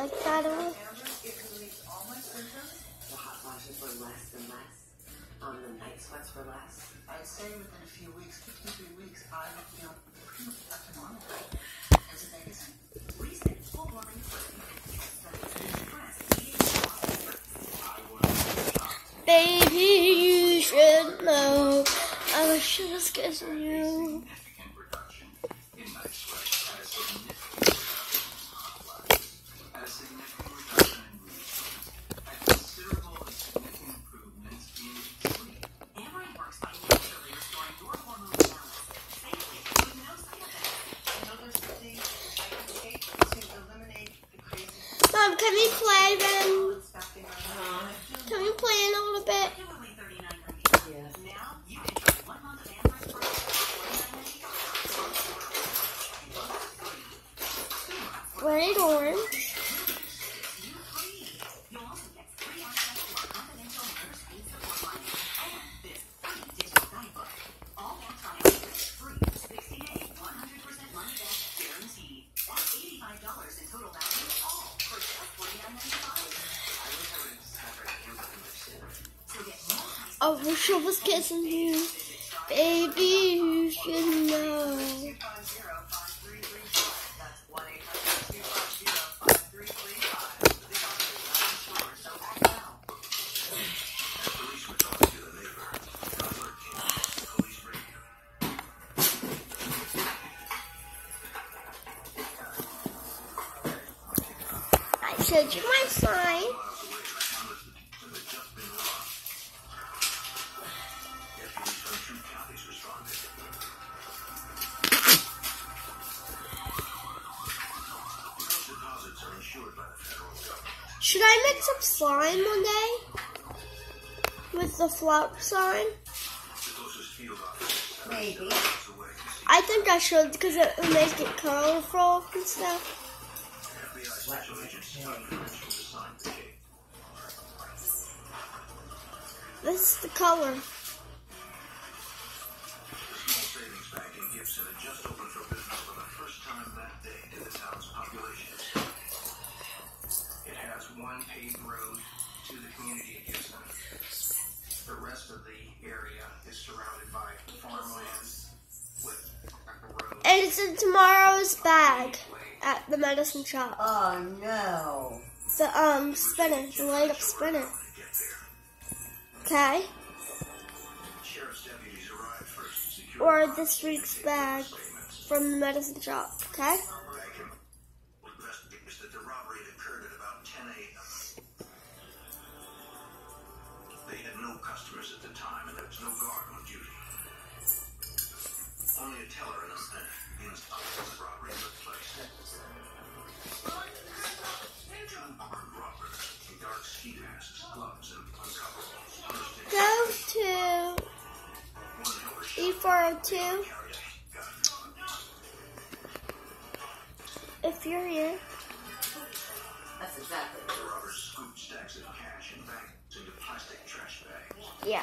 like that. The hot flashes were less and less. Um, the night sweats were less. I'd say within a few weeks, two, three weeks, I would feel pretty much to normal. Baby, you should know. I was just kissing you. Can we play then? Can we play in a little bit? Regularly $39.98. Yes. I wish I was kissing you. Baby, you should know. 250-5335. That's 1-800-250-5335. The doctor Should I make some slime one day? With the office is Maybe. I think I should because it will make it colorful and stuff. This is the color. Gibson had just opened business for the first time that day to the town's population. It one paved road to the community of Gibson. The rest of the area is surrounded by farmland with a road. And it's in tomorrow's bag at the medicine shop. Oh no. The um spinner, the light up spinner. to get there. Okay? Sheriff's deputies arrived first to secure Or this week's bag from the medicine shop. Okay? Customers at the time, and there was no guard on duty. Only a teller and a the inside of the robbery took place. Two armed robbers in dark ski masks, gloves, and uncoveralls. Go to oh One held a E402 carried a gun. if you're here. That's exactly The robbers scooped stacks of cash and bags into plastic trash bags. Yeah.